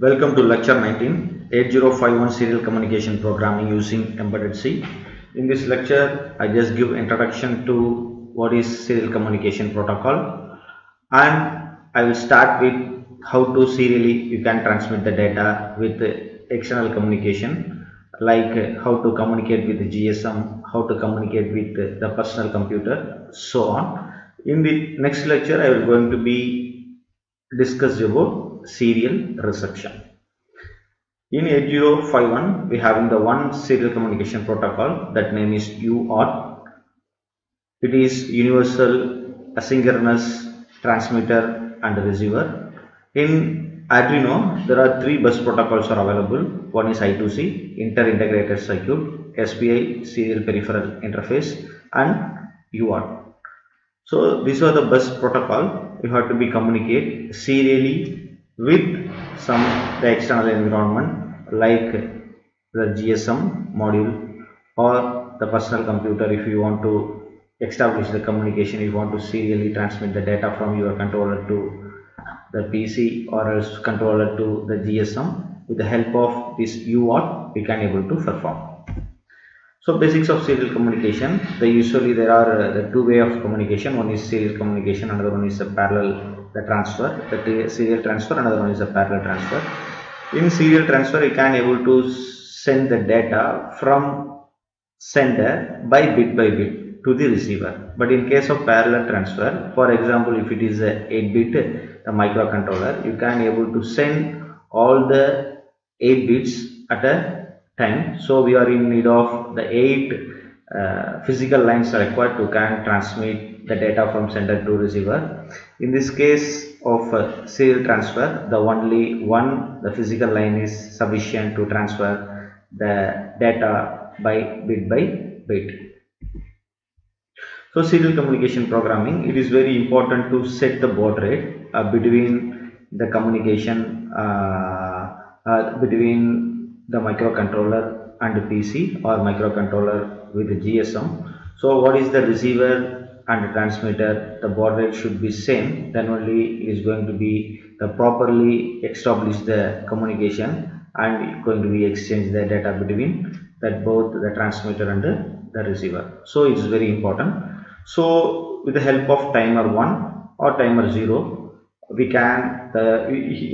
Welcome to lecture 19 8051 serial communication programming using embedded C. In this lecture I just give introduction to what is serial communication protocol and I will start with how to serially you can transmit the data with external communication like how to communicate with the GSM, how to communicate with the personal computer so on. In the next lecture I will going to be discuss about serial reception. In 8051 we having the one serial communication protocol that name is UART. It is universal asynchronous transmitter and receiver. In Arduino there are three bus protocols are available. One is I2C inter-integrated circuit, SPI serial peripheral interface and UART. So these are the bus protocol you have to be communicate serially with some the external environment like the GSM module or the personal computer if you want to establish the communication you want to serially transmit the data from your controller to the PC or else controller to the GSM with the help of this UART we can able to perform. So basics of serial communication, they usually there are uh, the two way of communication. One is serial communication, another one is a parallel the transfer. The serial transfer, another one is a parallel transfer. In serial transfer, you can able to send the data from sender by bit by bit to the receiver. But in case of parallel transfer, for example, if it is a 8-bit microcontroller, you can able to send all the 8 bits at a time so we are in need of the eight uh, physical lines are required to can transmit the data from sender to receiver in this case of uh, serial transfer the only one the physical line is sufficient to transfer the data by bit by bit so serial communication programming it is very important to set the baud rate uh, between the communication between the microcontroller and PC or microcontroller with the GSM. So what is the receiver and the transmitter the baud rate should be same then only is going to be the properly establish the communication and going to be exchange the data between that both the transmitter and the, the receiver. So it is very important. So with the help of timer 1 or timer 0 we can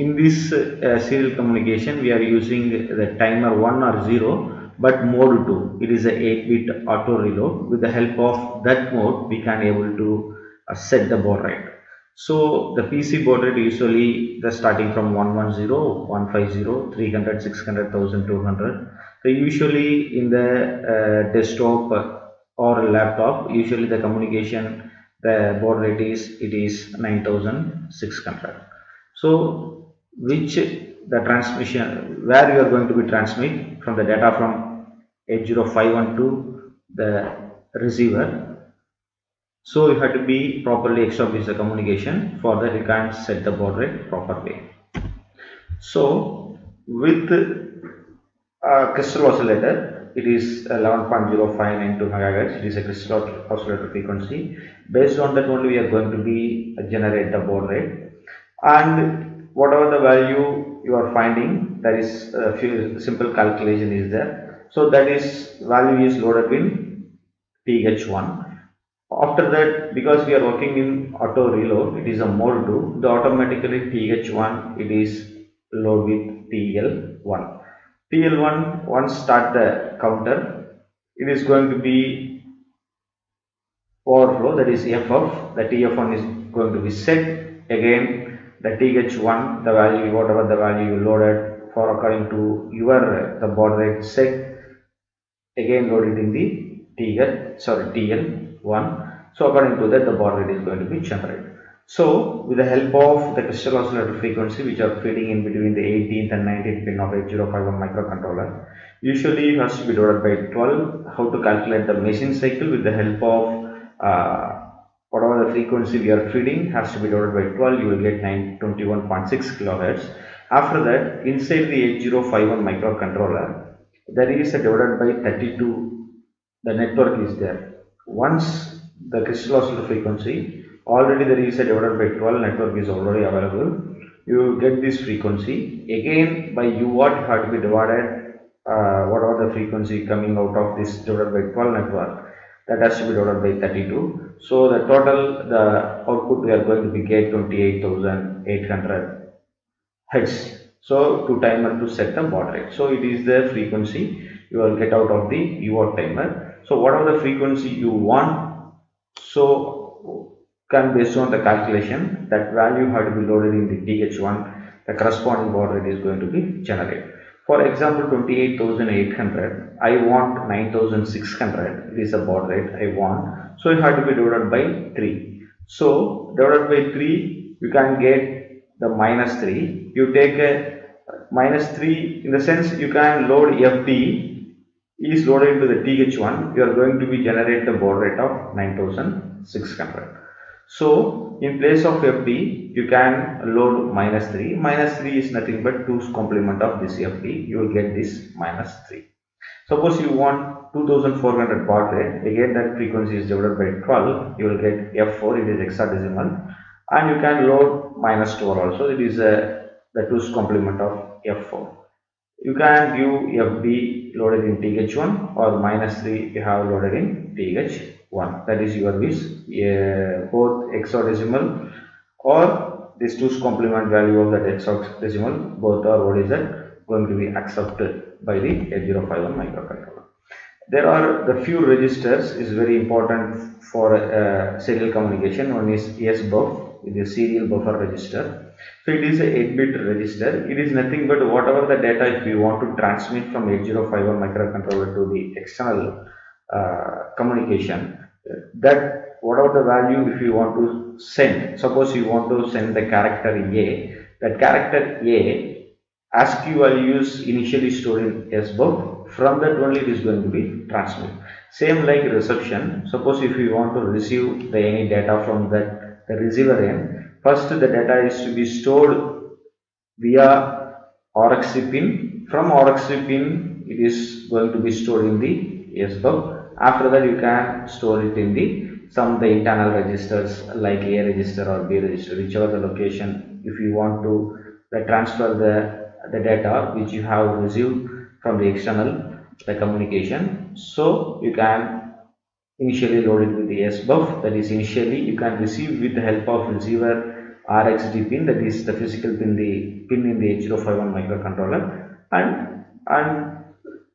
in this uh, serial communication we are using the timer 1 or 0 but mode 2 it is a 8 bit auto reload. With the help of that mode we can able to uh, set the baud rate so the pc baud rate usually the starting from 110 150 300 600 1200 so usually in the uh, desktop or laptop usually the communication the baud rate is it is 9600 so which the transmission where you are going to be transmit from the data from 8051 to the receiver. So you have to be properly establish the communication for that you can set the baud rate proper way. So with a crystal oscillator it is 11.0592 megahertz. It is a crystal oscillator frequency. Based on that only we are going to be uh, generate the baud rate. And whatever the value you are finding there is a few simple calculation is there so that is value is loaded in th1 after that because we are working in auto reload it is a mode 2 the automatically th1 it is load with tl1 TL1 once start the counter it is going to be overflow that is FF the TF1 is going to be set. Again the TH1 the value whatever the value you loaded for according to your the baud rate set again loaded in the TL sorry TL1 so according to that the baud rate is going to be generated. So with the help of the crystal oscillator frequency which are feeding in between the 18th and 19th pin of 8051 microcontroller usually it has to be divided by 12 how to calculate the machine cycle? With the help of uh, whatever the frequency we are feeding has to be divided by 12 you will get 921.6 kilohertz. After that inside the 8051 microcontroller there is a divided by 32 the network is there. Once the crystal oscillator frequency already there is a divided by 12 network is already available. You get this frequency. Again by u what have to be divided uh, whatever the frequency coming out of this divided by 12 network? That has to be divided by 32 so the total the output we are going to be get 28800 hertz so to timer to set the baud rate. So it is the frequency. You will get out of the UART timer. So whatever the frequency you want so can based on the calculation that value had to be loaded in the th1 the corresponding baud rate is going to be generated. For example 28800 I want 9600 it is the baud rate I want. So it had to be divided by 3 so divided by 3 you can get the minus 3 you take a minus 3 in the sense you can load FD is loaded into the TH1 you are going to be generate the baud rate of 9600 so in place of FD you can load minus 3 minus 3 is nothing but 2's complement of this FD you will get this minus 3 suppose you want 2400 baud rate. Again that frequency is divided by 12 you will get F4 it is hexadecimal and you can load minus 12 also. It is a uh, the 2's complement of F4 you can give FD loaded in TH1 or minus 3 you have loaded in TH1 that is your wish. Uh, both hexadecimal or this 2's complement value of that hexadecimal both are what is that going to be accepted by the 8051 microcontroller there are the few registers is very important for uh, serial communication. One is SBUF with the serial buffer register. So it is a 8 bit register. It is nothing but whatever the data if we want to transmit from 8051 microcontroller to the external uh, communication that whatever the value if you want to send suppose you want to send the character A that character A ASCII values initially stored in SBUF from that only it is going to be transmitted. Same like reception. Suppose if you want to receive the any data from that the receiver end First the data is to be stored via RxD pin. From RxD pin it is going to be stored in the SBUF. After that you can store it in the some of the internal registers like A register or B register whichever the location if you want to the transfer the, the data which you have received from the external the communication so you can initially loaded with the SBUF that is initially you can receive with the help of receiver RxD pin that is the physical pin the pin in the 8051 microcontroller and and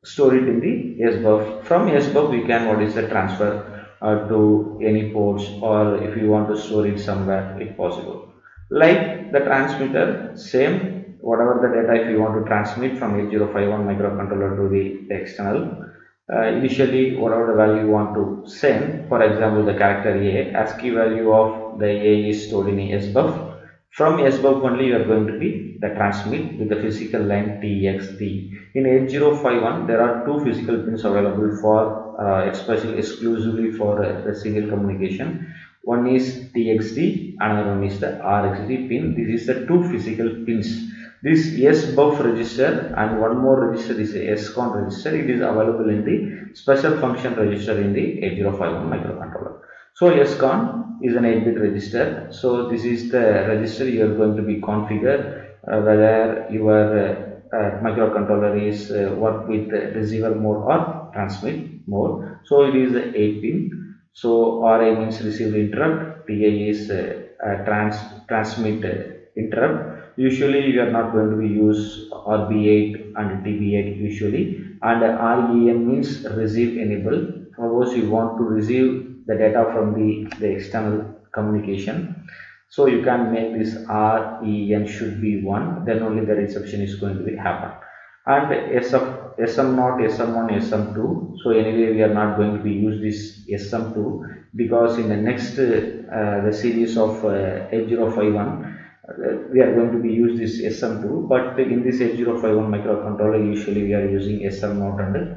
store it in the SBUF from SBUF we can what is the transfer uh, to any ports or if you want to store it somewhere if possible. Like the transmitter same whatever the data if you want to transmit from 8051 microcontroller to the external uh, initially whatever the value you want to send for example the character a ASCII value of the a is stored in SBUF from SBUF only you are going to be the transmit with the physical line TxD in 8051 there are two physical pins available for uh, especially exclusively for uh, the serial communication. One is TxD another one is the RxD pin. This is the two physical pins this SBUF register and one more register is a SCON register. It is available in the special function register in the 8051 microcontroller. So SCON is an 8-bit register. So this is the register you are going to be configured uh, whether your uh, uh, microcontroller is uh, work with receiver mode or transmit mode. So it is 8 pin. So RA means receive interrupt, TA is uh, uh, trans transmit interrupt usually you are not going to be use RB8 and TB8 usually. And REN means receive enable. Suppose you want to receive the data from the, the external communication. So you can make this REN should be 1 then only the reception is going to be happen. And SF, SM0, SM1, SM2 so anyway we are not going to be use this SM2 because in the next uh, the series of uh, 8051 uh, we are going to be use this SM2 but in this 8051 microcontroller usually we are using SM0 and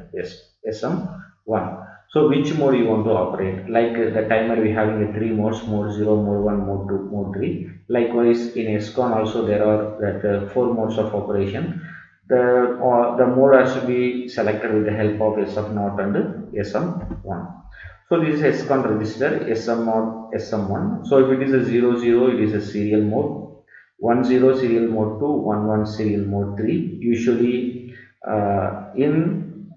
SM1 so which mode you want to operate? Like uh, the timer we having a three modes mode 0 mode 1 mode 2 mode 3 likewise in SCON also there are that uh, four modes of operation. The uh, the mode has to be selected with the help of SM0 and SM1 so this is SCON register SM0 SM1 so if it is a 00 it is a serial mode 10 serial mode 2 11 serial mode 3 usually uh, in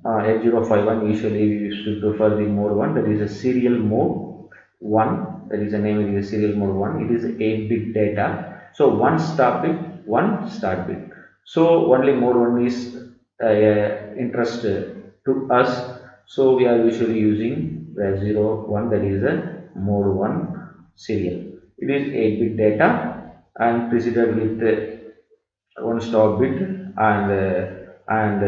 uh, 8051 usually we to prefer the mode 1 that is a serial mode 1 that is the name is a serial mode 1 it is 8 bit data. So one stop bit one start bit. So only mode 1 is uh, interest to us. So we are usually using the 0 1 that is a mode 1 serial. It is 8 bit data and preceded with one stop bit and and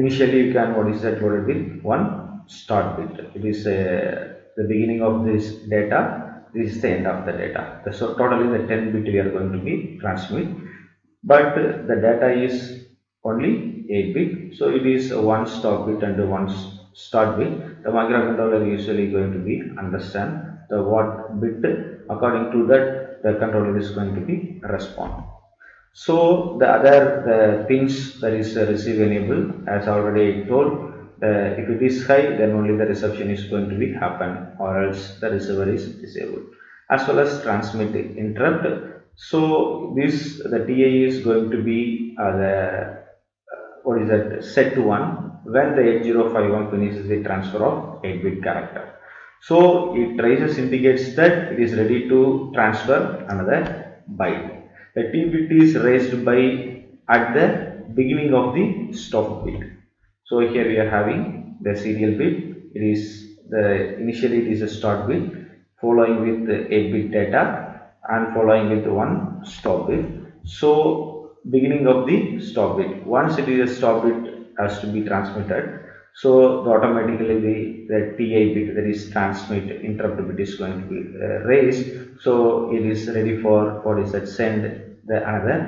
initially you can what is that loaded with one start bit it is uh, the beginning of this data. This is the end of the data. So totally the 10 bit we are going to be transmit. But the data is only 8 bit. So it is one stop bit and one start bit. The microcontroller usually going to be understand the what bit. According to that the controller is going to be respond. So the other the pins that is uh, receive enable as already told uh, if it is high then only the reception is going to be happen or else the receiver is disabled. As well as transmit interrupt. So this the TI is going to be uh, the what is that set to 1 when the 8051 finishes the transfer of 8 bit character so it traces indicates that it is ready to transfer another byte. The T bit is raised by at the beginning of the stop bit. So here we are having the serial bit. It is the initially it is a start bit following with the 8 bit data and following with one stop bit. So beginning of the stop bit. Once it is a stop bit has to be transmitted so automatically the, the TI bit that is transmit interrupt bit is going to be uh, raised. So it is ready for what is that send the another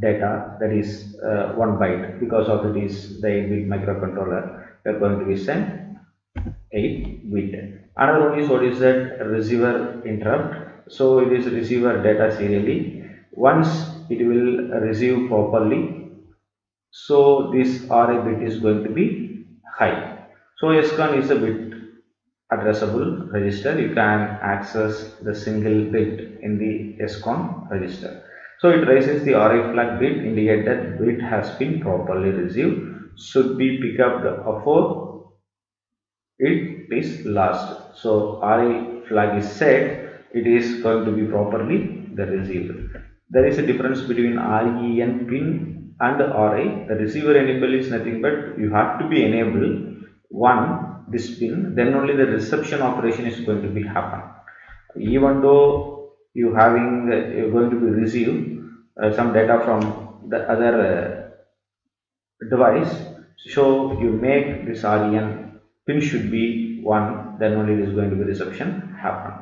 data that is uh, one byte. Because of it is the 8 bit microcontroller we are going to be sent 8 bit another one is what is that receiver interrupt. So it is receiver data serially. Once it will receive properly so this RA bit is going to be high. So SCON is a bit addressable register. You can access the single bit in the SCON register. So it raises the RA flag bit indicate that bit has been properly received. Should be picked up before it is lost. So RA flag is set. It is going to be properly the received. There is a difference between REN pin and RA. The receiver enable is nothing but you have to be enabled one this pin then only the reception operation is going to be happen. Even though you having you're going to be receive uh, some data from the other uh, device so you make this REN pin should be one then only is going to be reception happen.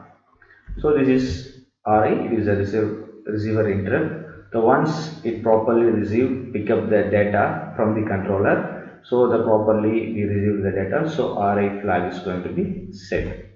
So this is RA it is a receive, receiver interrupt the once it properly receive pick up the data from the controller. So the properly we receive the data. So RA flag is going to be set.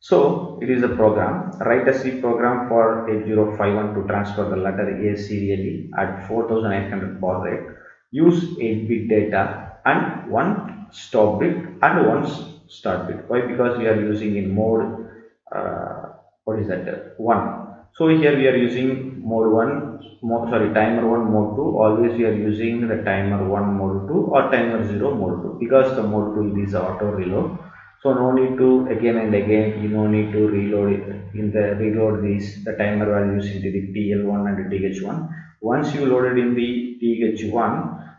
So it is a program. Write a C program for 8051 to transfer the letter A serially at 4800 baud rate. Use 8 bit data and one stop bit and one start bit. Why? Because we are using in mode uh, what is that? One so here we are using mode 1 mode, sorry timer 1 mode 2 always we are using the timer 1 mode 2 or timer 0 mode 2 because the mode 2 is auto reload. So no need to again and again you no need to reload it in the reload these the timer values into the TL1 and the TH1 once you loaded in the TH1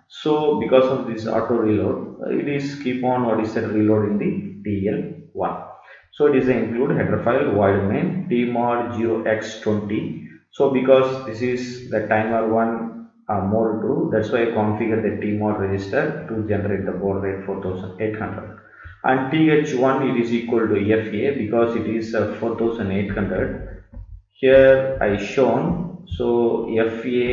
so because of this auto reload it is keep on what is that reload in the TL1 so it is include header file void main tmod 0x20 so because this is the timer one uh, mode 2 that's why I configure the tmod register to generate the baud rate 4800 and th1 it is equal to fa because it is uh, 4800 here I shown so fa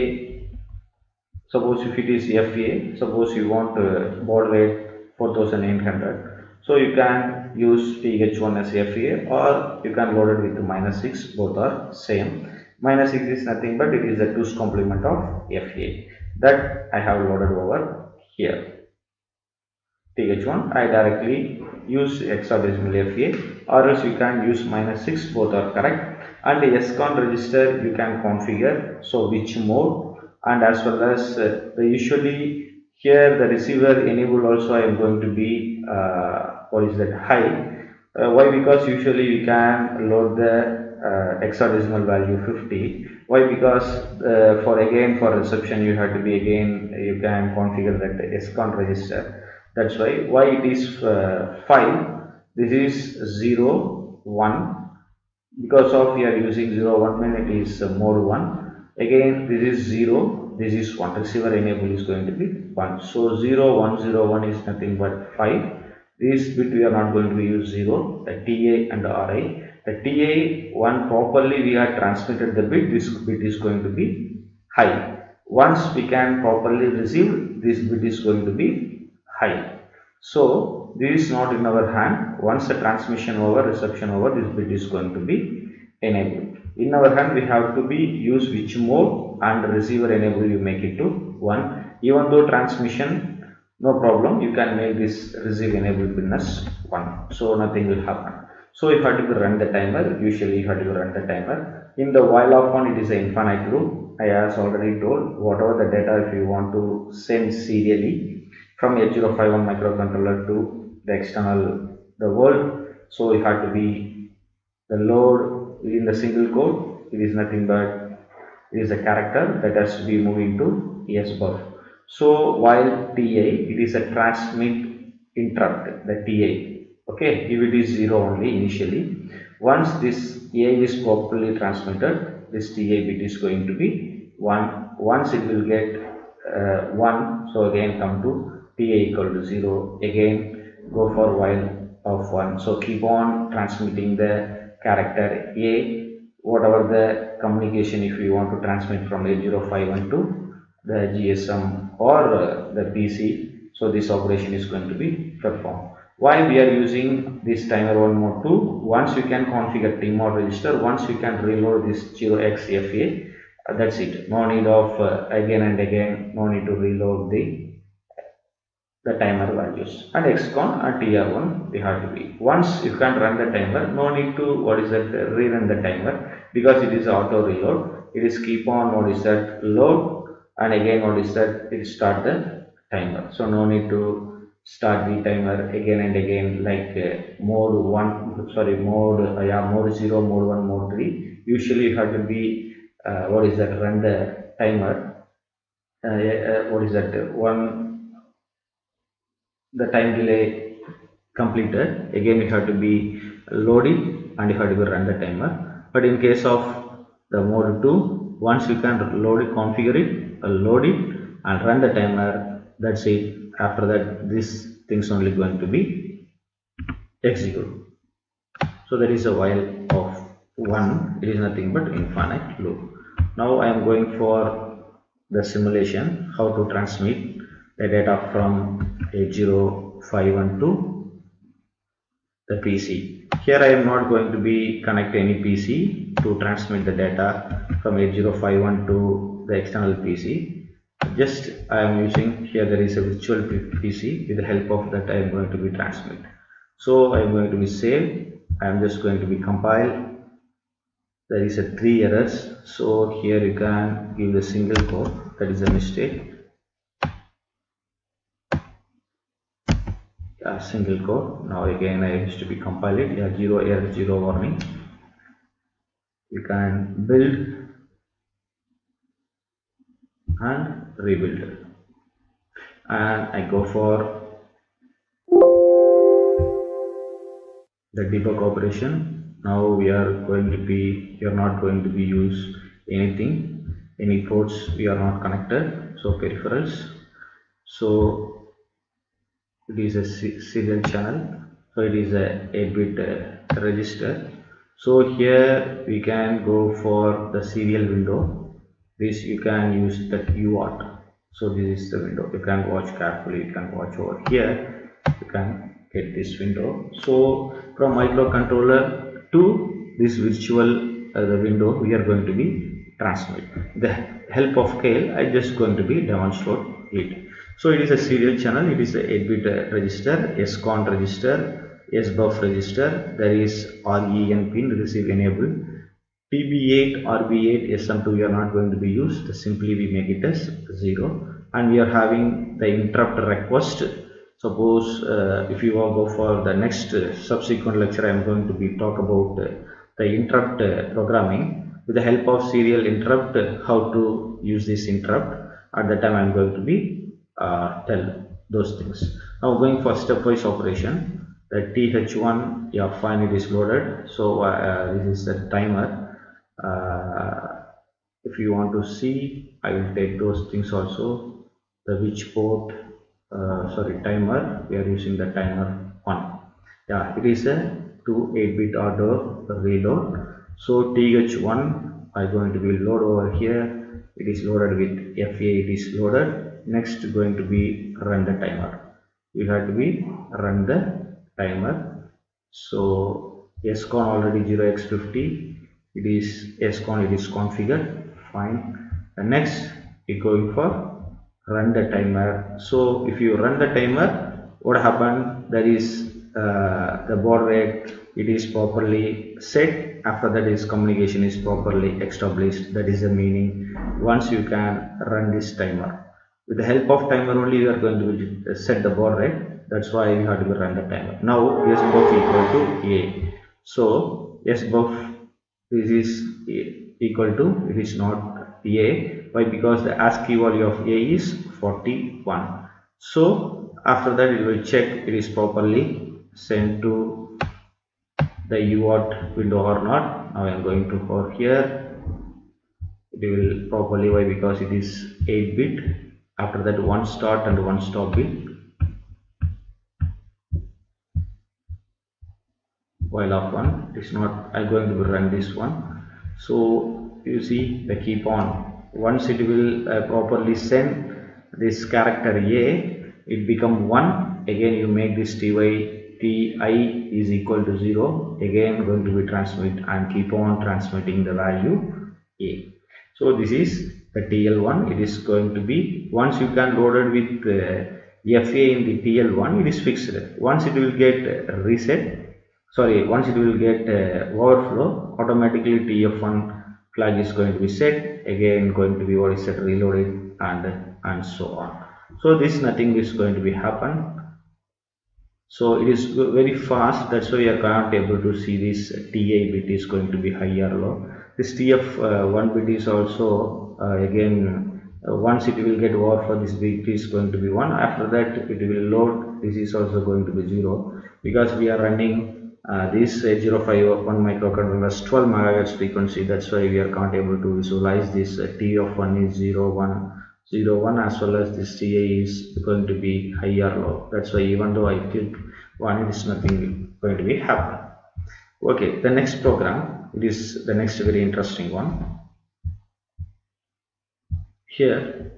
suppose if it is fa suppose you want uh, baud rate 4800 so you can use th1 as fa or you can load it with minus 6 both are same. Minus 6 is nothing but it is the 2's complement of fa that i have loaded over here. Th1 i directly use hexadecimal fa or else you can use minus 6 both are correct. And the SCON register you can configure so which mode. And as well as uh, the usually here the receiver enable also I am going to be uh, is that high. Uh, why? Because usually we can load the uh, hexadecimal value 50 why? Because uh, for again for reception you have to be again you can configure that SCON register. That's why why it is uh, 5 this is 0 1 because of we are using 0 1 when it is mode 1 again this is 0 this is 1 receiver enable is going to be 1 so 0 1 0 1 is nothing but 5 this bit we are not going to use 0 the TA and RI the TA one properly we have transmitted the bit this bit is going to be high. Once we can properly receive this bit is going to be high. So this is not in our hand. Once the transmission over reception over this bit is going to be enabled. In our hand we have to be use which mode and receiver enable you make it to 1 even though transmission no problem. You can make this receive enable as 1 so nothing will happen. So if I have to run the timer usually you have to run the timer. In the while of one it is an infinite loop. I has already told whatever the data if you want to send serially from 8051 microcontroller to the external the world so it had to be the load in the single code. It is nothing but it is a character that has to be moving to SBUF so while TA it is a transmit interrupt the TA okay? If it is 0 only initially once this A is properly transmitted this TA bit is going to be 1 once it will get uh, 1 so again come to TA equal to 0 again go for while of 1 so keep on transmitting the character A whatever the communication if you want to transmit from 8051 to the GSM or uh, the PC so this operation is going to be performed. Why we are using this timer 1 mode 2 once you can configure tmod register once you can reload this 0xFA uh, that's it. No need of uh, again and again no need to reload the the timer values. And SCON and tr1 we have to be. Once you can run the timer no need to what is that rerun the timer because it is auto reload it is keep on what is that load and again what is that it start the timer. So no need to start the timer again and again like uh, mode 1 sorry mode uh, yeah mode 0 mode 1 mode 3 usually you have to be uh, what is that run the timer. Uh, uh, what is that one the time delay completed. Again you have to be loading and you have to run the timer. But in case of the mode 2 once you can load it configure it uh, load it and run the timer that's it. After that this things only going to be executed. So that is a while of one. It is nothing but infinite loop. Now i am going for the simulation how to transmit the data from 8051 to the PC. Here I am not going to be connect any PC to transmit the data from 8051 to the external PC. Just I am using here there is a virtual PC with the help of that I am going to be transmit. So I am going to be save. I am just going to be compile. There is a three errors. So here you can give the single code. That is a mistake. a single code now again I used to be compile it yeah zero error zero warning you can build and rebuild. And I go for the debug operation. Now we are going to be we are not going to be use anything any ports we are not connected. So peripherals. So it is a serial channel. So it is a 8 bit uh, register so here we can go for the serial window. This you can use the UART so this is the window. You can watch carefully. You can watch over here. You can get this window. So from microcontroller to this virtual uh, the window we are going to be transmit the help of Keil I just going to be demonstrate it. So it is a serial channel. It is a 8 bit uh, register SCON register SBUF register. There is REN pin. Receive enable. TB8 or B8 SM2 we are not going to be used. Simply we make it as 0 and we are having the interrupt request. Suppose uh, if you all go for the next uh, subsequent lecture I am going to be talk about uh, the interrupt uh, programming. With the help of serial interrupt how to use this interrupt. At that time I am going to be uh, tell those things. Now going for stepwise operation the th1 yeah it is loaded. So this is the timer. If you want to see I will take those things also. The which port uh, sorry timer we are using the timer 1 yeah it is a 2 8 bit order reload. So th1 are going to be load over here. It is loaded with fa it is loaded. Next going to be run the timer. We have to be run the timer. So scon already 0x50 it is scon it is configured. Fine. And next we going for run the timer. So if you run the timer what happened? That is uh, the baud rate it is properly set. After that is communication is properly established. That is the meaning. Once you can run this timer. With the help of timer only you are going to set the baud rate that's why you have to run the timer. Now s equal to a. So s this is equal to it is not a. Why? Because the ASCII value of A is 41 so after that it will check it is properly sent to the UART window or not. Now I am going to for here. It will properly why? Because it is 8 bit. After that one start and one stop bit while off one. It is not I'm going to run this one. So you see the keep on. Once it will uh, properly send this character a it become 1 again you make this ty ti is equal to 0 again going to be transmit and keep on transmitting the value a. So this is the tl1 it is going to be once you can load it with uh, fa in the tl1 it is fixed. Once it will get reset sorry once it will get uh, overflow automatically tf1 flag is going to be set again going to be what is set reloaded and and so on. So this nothing is going to be happen. So it is very fast that's why we are not able to see this ta bit is going to be high or low. This tf1 uh, bit is also uh, again uh, once it will get over for this bit is going to be 1 after that it will load. This is also going to be 0 because we are running uh, this 8051 microcontroller has 12 megahertz frequency that's why we are not able to visualize this uh, t of 1 is 0 1 0 1 as well as this ta is going to be high or low. That's why even though i click one it is nothing going to be happen. Okay the next program it is the next very interesting one. Here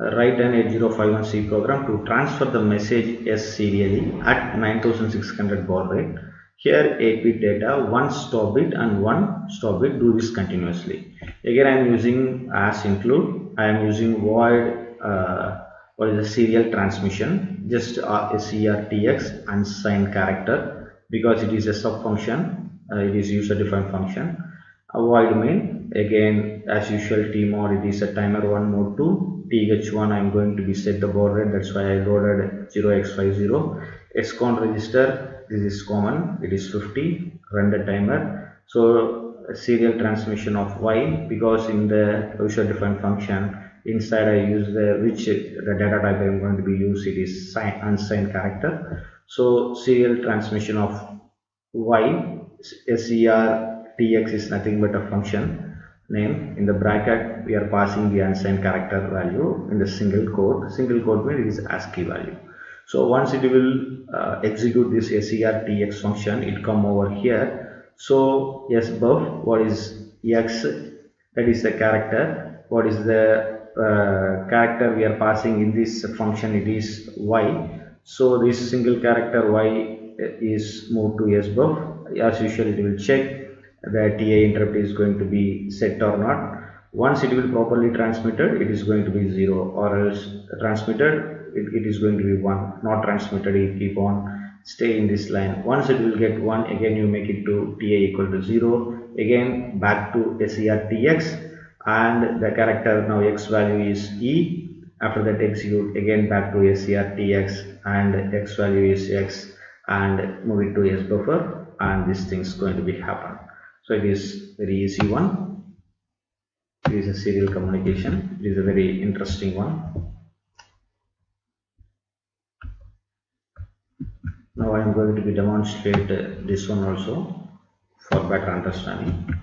uh, write an 8051c program to transfer the message s serially at 9600 baud rate here 8 bit data one stop bit and one stop bit do this continuously. Again i am using as include i am using void uh, what is the serial transmission just uh, sertx unsigned character because it is a sub function uh, it is user defined function. Void main again as usual T tmod it is a timer 1 mode 2 th1 i am going to be set the baud rate that's why i loaded 0x50 scon register this is common. It is 50 run the timer. So serial transmission of y because in the user defined function inside I use the which the data type I am going to be used it is sign, unsigned character. So serial transmission of y ser tx is nothing but a function name. In the bracket we are passing the unsigned character value in the single quote single quote means it is ASCII value so once it will uh, execute this sertx function it come over here. So yes buff what is x? That is the character. What is the uh, character we are passing in this function? It is y. So this single character y is moved to s buff as usual it will check the ta interrupt is going to be set or not. Once it will properly transmitted it is going to be 0 or else transmitted it, it is going to be 1 not transmitted you keep on. Stay in this line. Once it will get 1 again you make it to ta equal to 0 again back to sertx and the character now x value is e. After that execute again back to sertx and x value is x. And move it to s buffer. And this thing is going to be happen. So it is very easy one. It is a serial communication. It is a very interesting one now I am going to be demonstrate this one also for better understanding.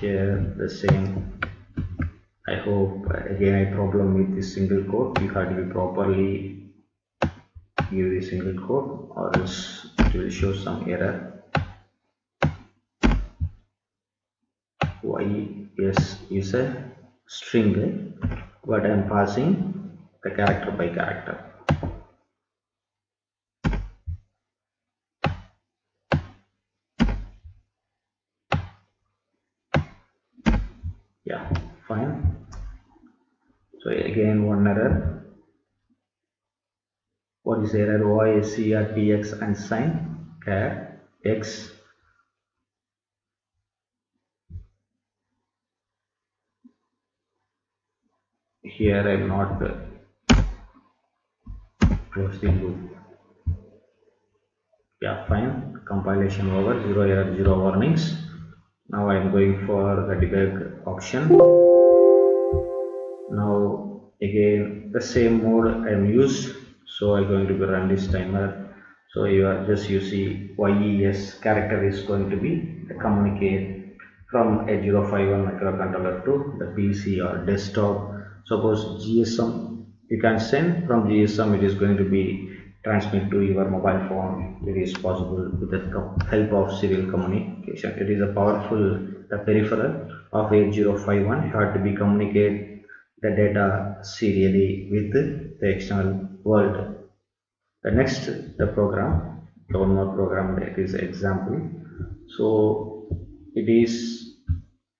Here the same. I hope again I problem with this single quote. You have to be properly give the single quote or else it will show some error. Y yes is a string eh? but I am passing the character by character yeah fine. So again one error. What is error? Y cr tx and sign char x. Here i am not close loop. Yeah fine. Compilation over. Zero error zero warnings now i am going for the debug option. Now again the same mode i am used so i'm going to run this timer. So you are just you see yes character is going to be communicate from a 051 microcontroller to the pc or desktop. Suppose gsm you can send. From gsm it is going to be transmit to your mobile phone it is possible with the help of serial communication. It is a powerful the peripheral of 8051 you have to be communicate the data serially with the external world. The next the program one program that is example. So it is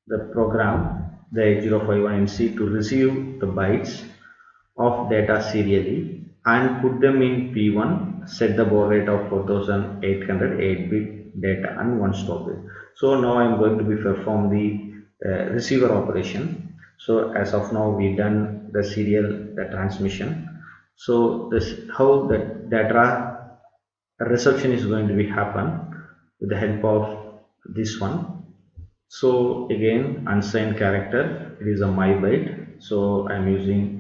the program the 8051nc to receive the bytes of data serially and put them in P1 set the baud rate of 4808 bit data and one stop bit so now I'm going to be perform the uh, receiver operation. So as of now we done the serial the transmission. So this how the data reception is going to be happen with the help of this one. So again unsigned character it is a my byte. So i'm using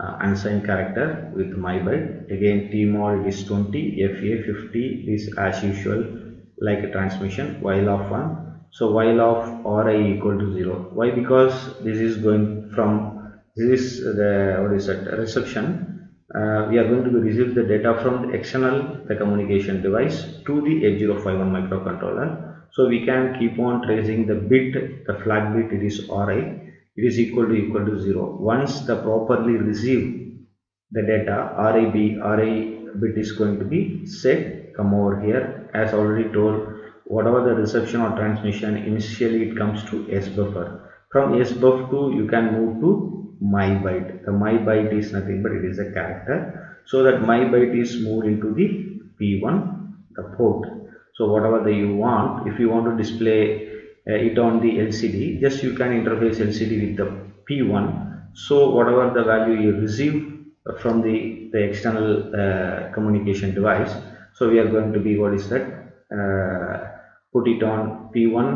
uh, unsigned character with my byte again tmod is 20 fa 50 is as usual like a transmission while of 1 so while of ri equal to 0 why? Because this is going from this is the what is that reception. Uh, we are going to be receive the data from the external the communication device to the 8051 microcontroller. So we can keep on tracing the bit the flag bit it is ri it is equal to equal to 0 once the properly receive the data rib ri bit is going to be set come over here. As already told whatever the reception or transmission initially it comes to s buffer. From s buff to you can move to my byte the my byte is nothing but it is a character. So that my byte is moved into the p1 the port. So whatever that you want if you want to display uh, it on the lcd just you can interface lcd with the p1 so whatever the value you receive from the the external uh, communication device so we are going to be what is that uh, put it on p1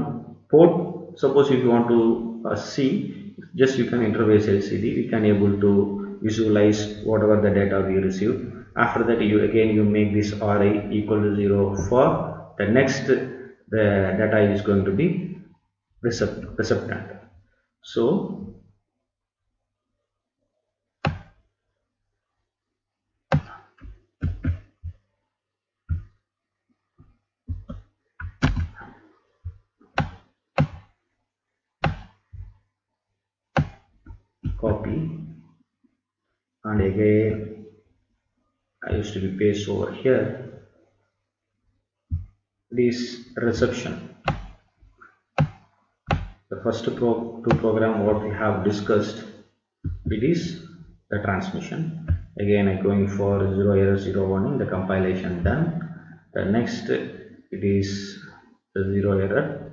port. Suppose if you want to uh, see just you can interface lcd we can able to visualize whatever the data we receive. After that you again you make this ri equal to 0 for the next the data is going to be receptant so copy. And again I used to be paste over here. This reception the first pro two program what we have discussed it is the transmission. Again I going for 0 error 0 warning the compilation done. The next it is the 0 error.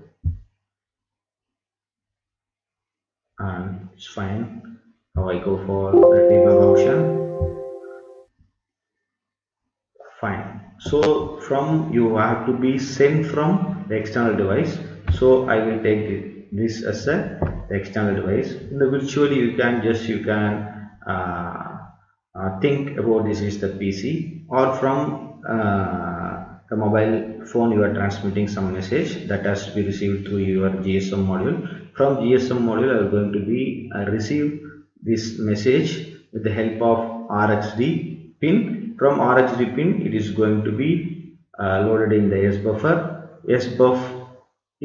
And it's fine. Now I go for the debug option fine. So from you have to be sent from the external device. So I will take this as a external device in the virtually you can just you can uh, uh, think about this is the PC or from uh, the mobile phone you are transmitting some message that has to be received through your GSM module. From GSM module I going to be uh, receive this message with the help of RxD pin. From RxD pin it is going to be uh, loaded in the S buffer. SBUF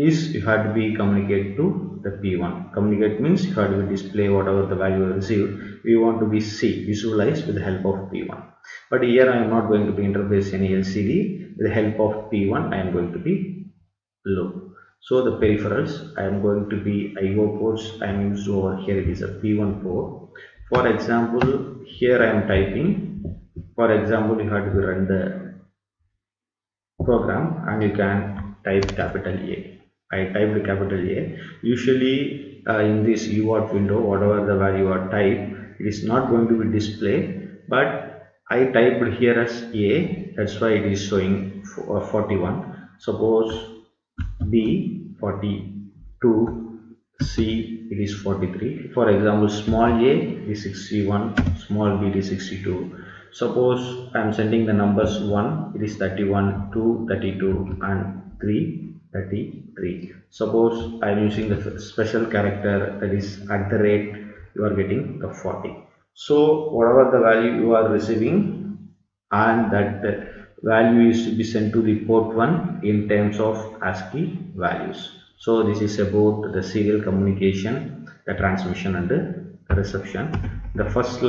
is you have to be communicate to the P1 communicate means you have to display whatever the value you received. We want to be see visualize with the help of P1 but here I am not going to be interface any LCD with the help of P1 I am going to be low. So the peripherals I am going to be IO ports I am used over here it is a P1 port. For example here I am typing. For example you have to run the program and you can type capital A I typed capital A. Usually uh, in this UART window whatever the value are type it is not going to be displayed but I typed here as A. That's why it is showing uh, 41 suppose B 42 C it is 43 for example small a is 61 small b is 62 suppose I am sending the numbers 1 it is 31 2 32 and 3 33 suppose I am using the special character that is at the rate you are getting the 40 so whatever the value you are receiving and that value is to be sent to the port 1 in terms of ASCII values. So this is about the serial communication the transmission and the reception. The first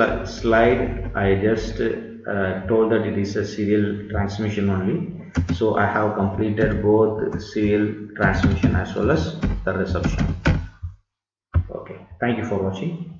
slide I just uh, told that it is a serial transmission only so I have completed both serial transmission as well as the reception. Okay. Thank you for watching